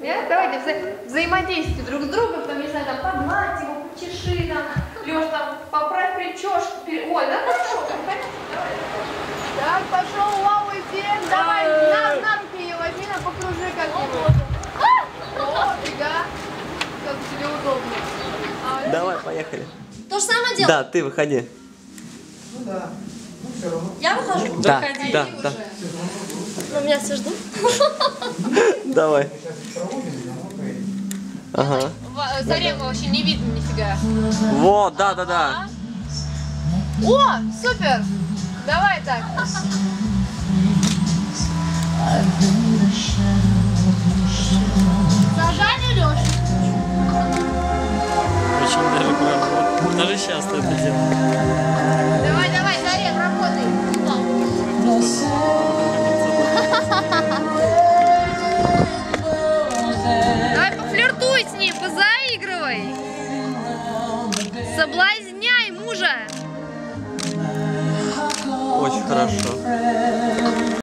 Нет? Давайте вза- взаимодействуйте друг с другом, там, не знаю, там, погладь его, почеши, там, Леш, там, поправь прическу. пере- Ой, да хорошо. Так, пошел вау-эффект, давай, на, на руки ее возьми, на покружи как-нибудь. О, фига, как тебе удобно. А, Давай, поехали. То же самое дело. Да, ты выходи. Я выхожу. Да, да, да. Но меня все ждут. Давай. Ага. Зарема вообще не видно нифига. Вот, да, да, да. О, супер! Давай так. Зажали, Леш? Очень даже прям. Даже сейчас ты это делаешь. Давай, давай, Соблазняй мужа. Очень хорошо.